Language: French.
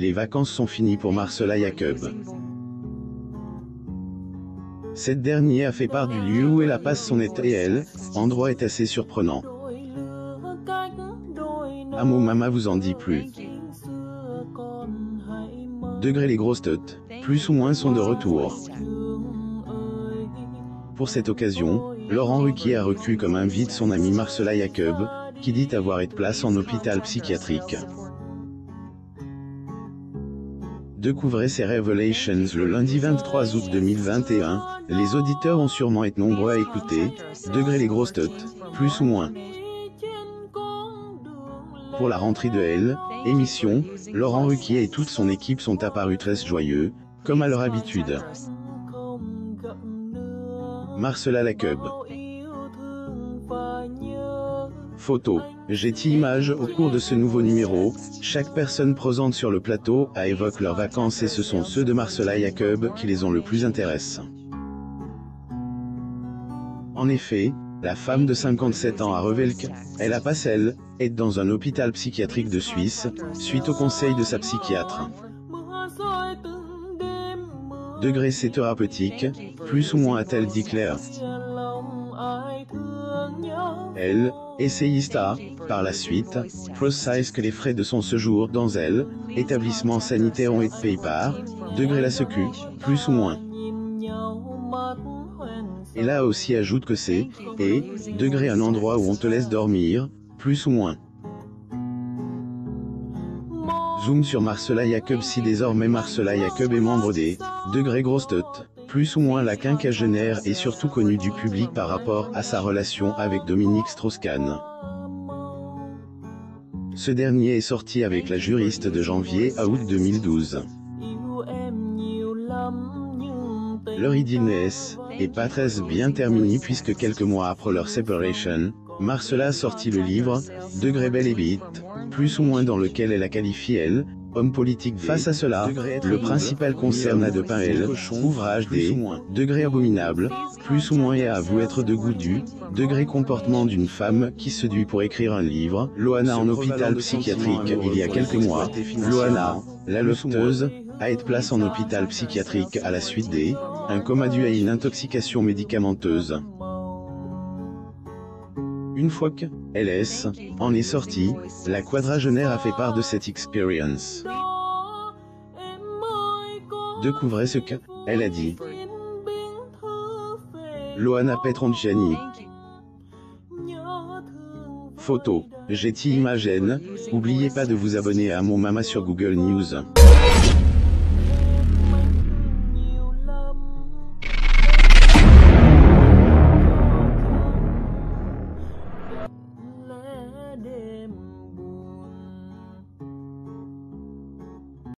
les vacances sont finies pour Marcela Jacob. Cette dernière a fait part du lieu où elle a passe son été et elle, endroit est assez surprenant. Amo Mama vous en dit plus. Degré les grosses têtes, plus ou moins sont de retour. Pour cette occasion, Laurent Ruquier a recu comme invite son ami Marcela Jacob, qui dit avoir été place en hôpital psychiatrique. Découvrez ces Revelations le lundi 23 août 2021, les auditeurs ont sûrement été nombreux à écouter, degré les grosses têtes, plus ou moins. Pour la rentrée de L, émission, Laurent Ruquier et toute son équipe sont apparus très joyeux, comme à leur habitude. Marcela Lacub. Photo. J'ai image au cours de ce nouveau numéro, chaque personne présente sur le plateau a évoqué leurs vacances et ce sont ceux de Marcela Jacob qui les ont le plus intéressent. En effet, la femme de 57 ans à Revelk, elle a pas celle, est dans un hôpital psychiatrique de Suisse, suite au conseil de sa psychiatre. Degré c'est thérapeutique, plus ou moins a-t-elle dit Claire. Elle, essayiste à, par la suite, précise que les frais de son séjour dans elle, établissement sanitaire ont été payés par, degré la secu, plus ou moins. Et là aussi ajoute que c'est, et, degré un endroit où on te laisse dormir, plus ou moins. Zoom sur Marcela Jacob si désormais Marcela Jacob est membre des degrés grosse tête, plus ou moins la quinquagénaire et surtout connue du public par rapport à sa relation avec Dominique Strauss-Kahn. Ce dernier est sorti avec la juriste de janvier à août 2012. Leur idylle est pas très bien terminée puisque quelques mois après leur separation, Marcela a sorti le livre, Degré Belle et Bite, plus ou moins dans lequel elle a qualifié elle, homme politique. Face à cela, le principal concerne à de elle, ouvrage des degrés abominables, plus ou moins et avoue être de goût du degré comportement d'une femme qui se dut pour écrire un livre, Loana en hôpital psychiatrique il y a quelques mois, Loana, la lecteuse, a été place en hôpital psychiatrique à la suite des un coma dû à une intoxication médicamenteuse. Une fois que LS en est sortie, la quadragénaire a fait part de cette expérience. Découvrez ce que elle a dit. Loana Petronciani. Photo. J'ai Imagine. N'oubliez pas de vous abonner à mon mama sur Google News.